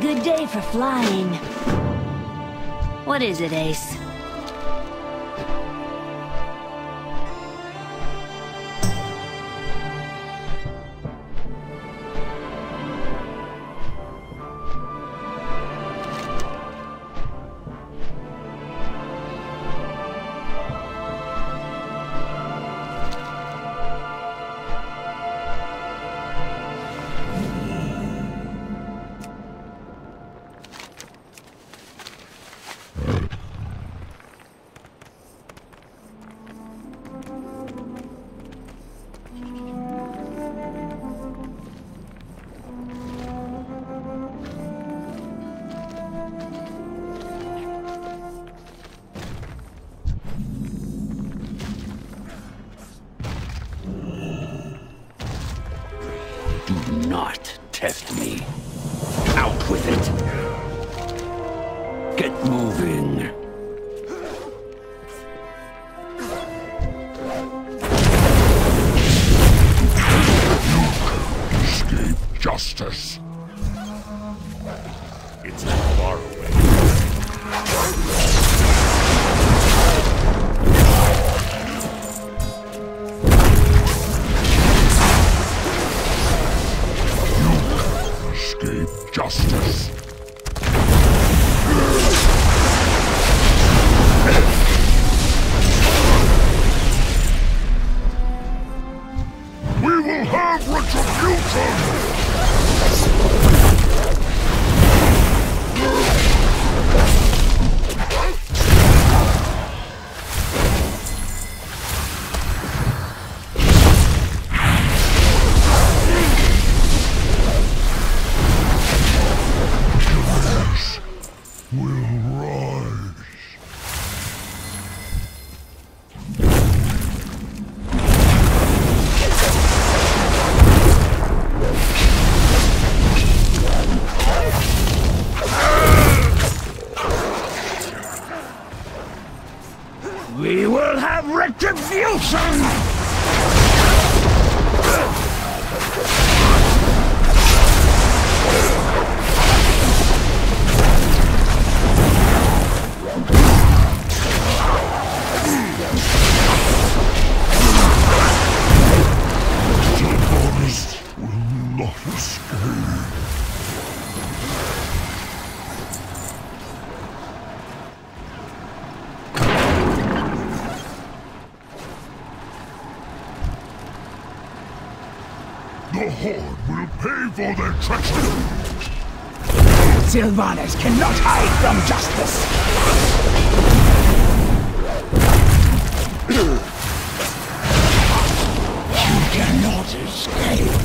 Good day for flying. What is it, Ace? Will not escape. The Horde will pay for their treachery. Sylvanas cannot hide from justice. you cannot escape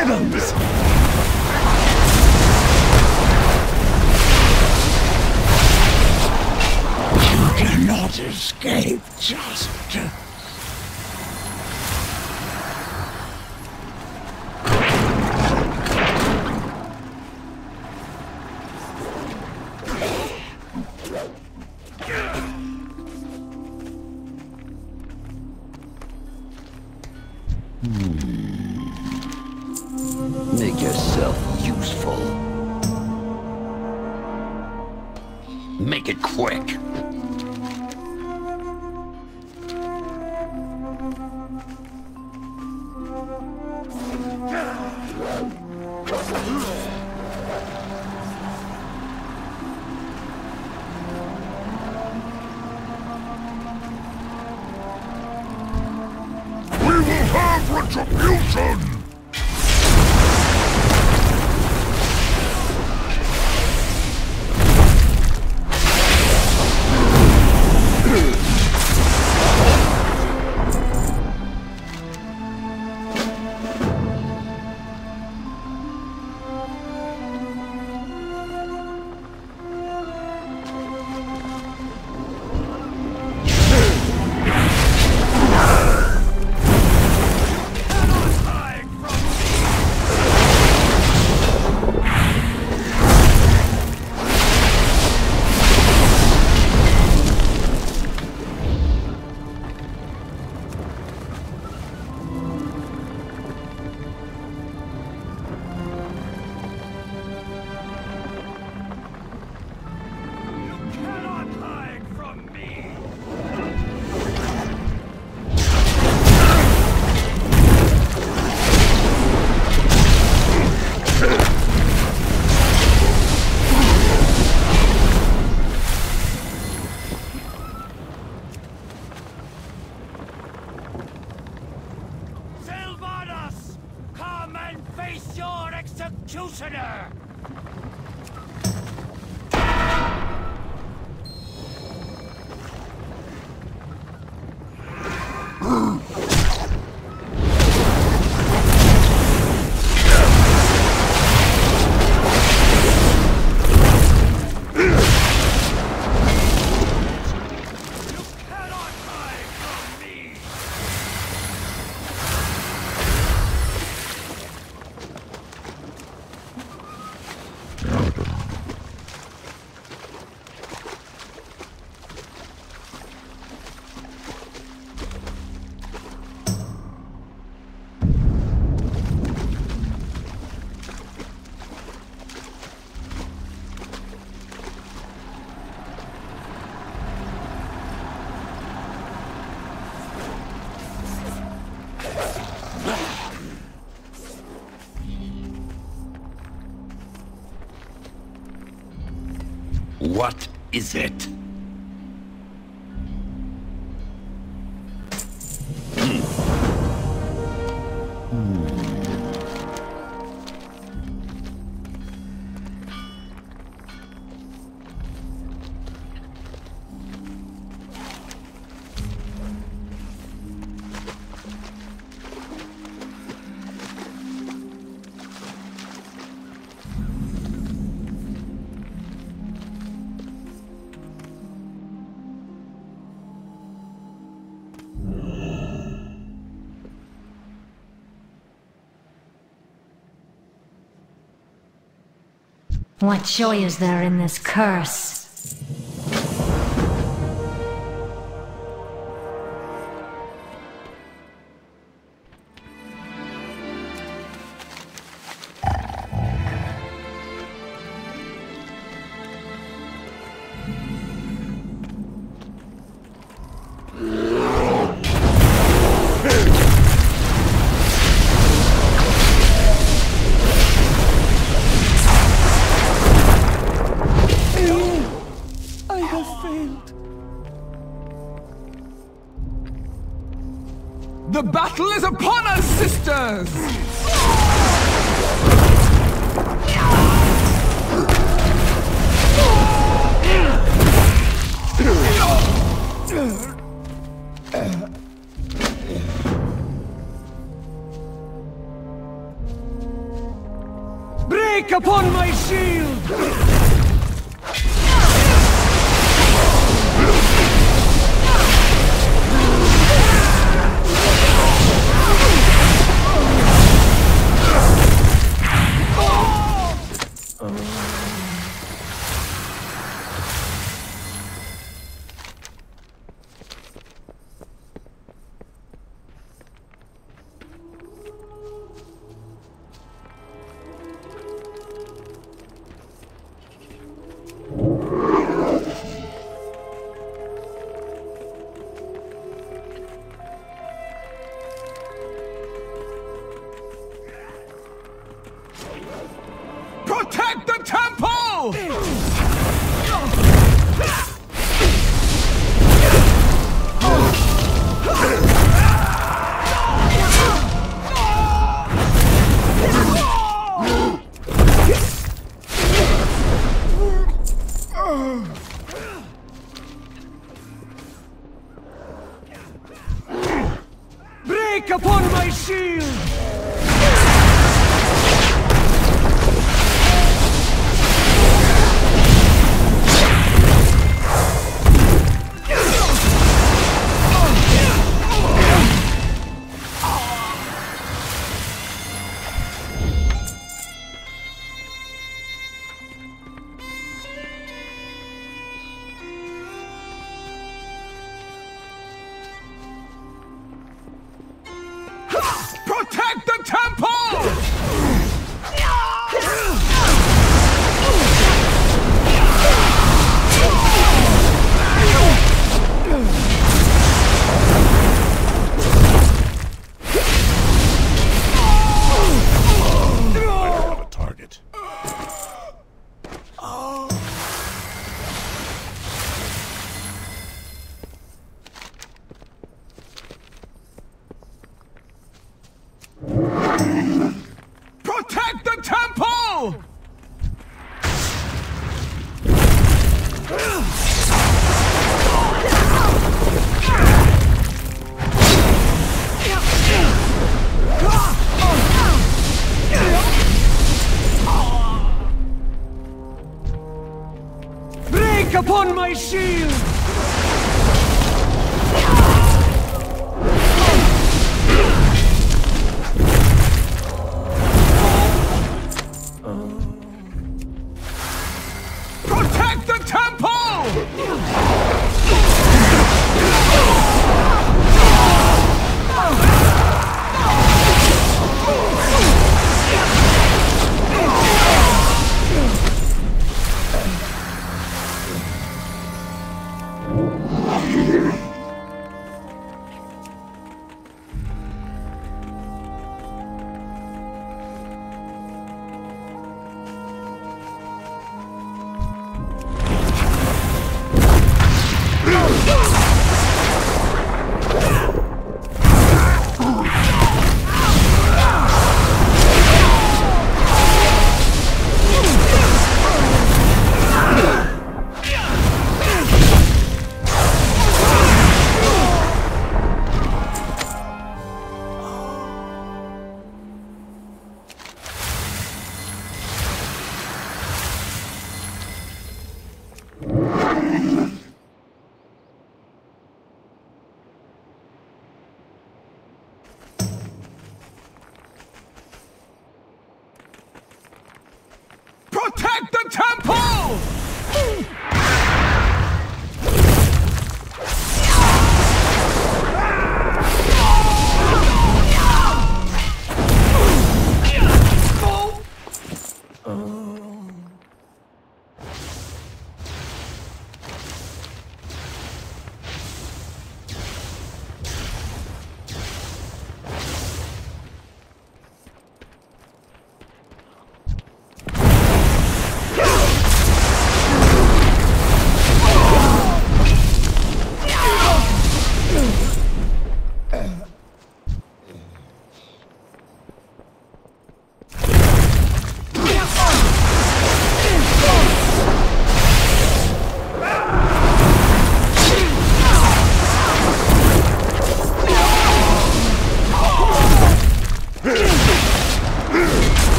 You cannot escape justice. What is it? What joy is there in this curse? Upon us, sisters! Break upon my shield! My shield! Upon my shield!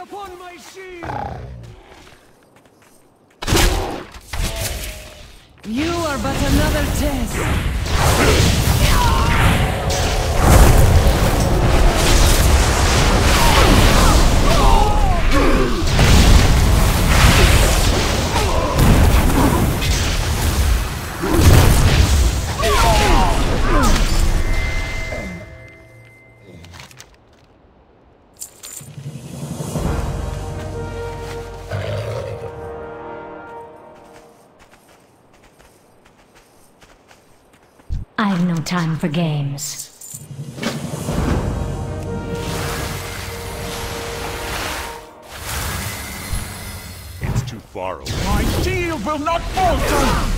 Upon my shield! You are but another test. I've no time for games. It's too far away. My shield will not falter!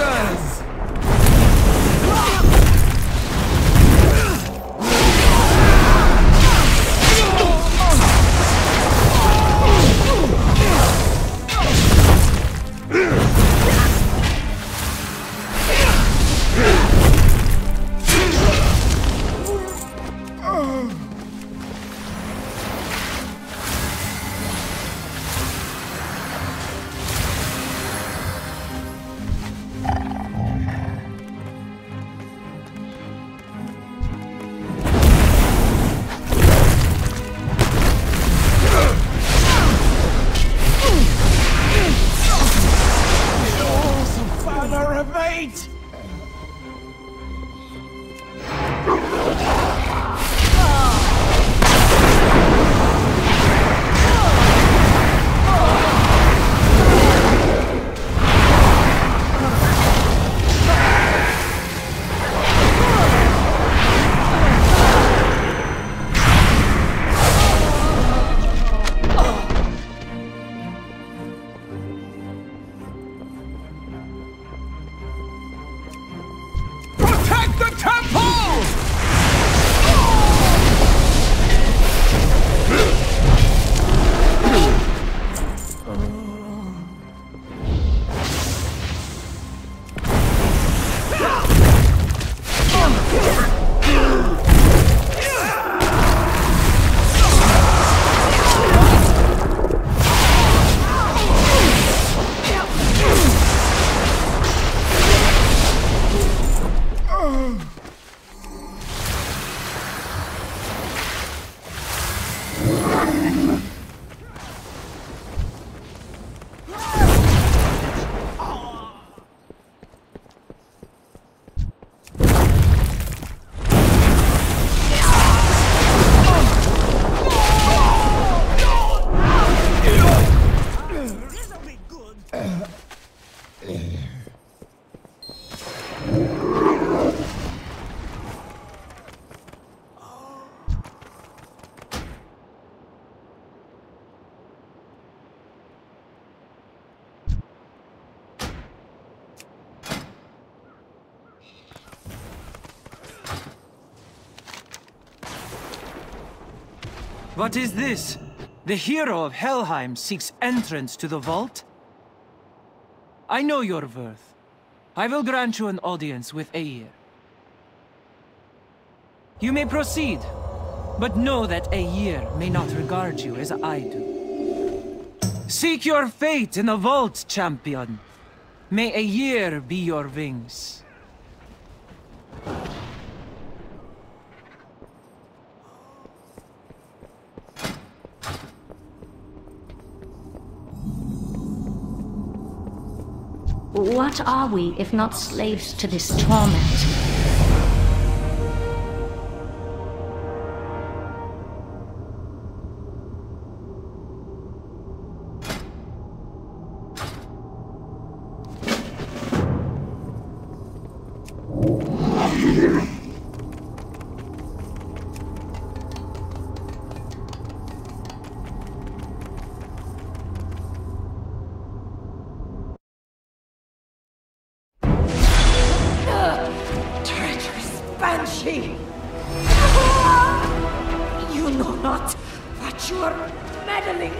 Us, What is this? The hero of Helheim seeks entrance to the vault? I know your worth. I will grant you an audience with Eyir. You may proceed, but know that Eyir may not regard you as I do. Seek your fate in the vault, champion. May Eyir be your wings. What are we if not slaves to this torment?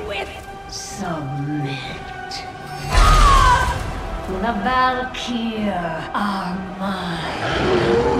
With! Submit. The Valkyr are mine.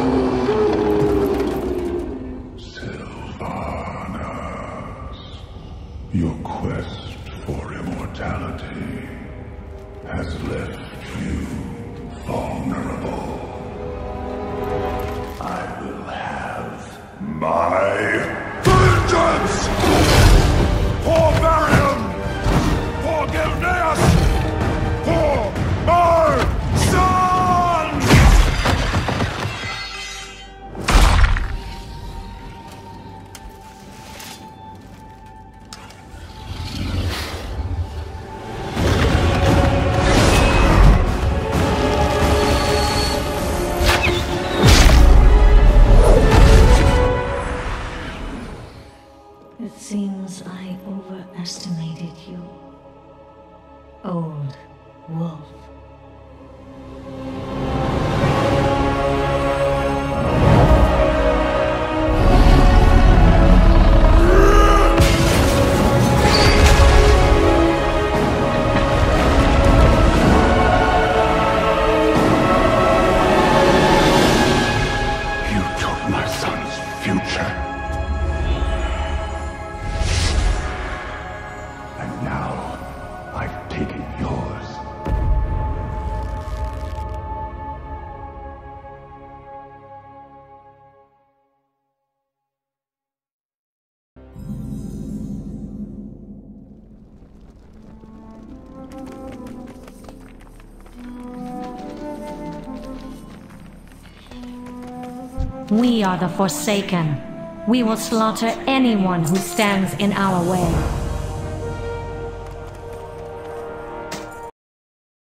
We are the Forsaken. We will slaughter anyone who stands in our way.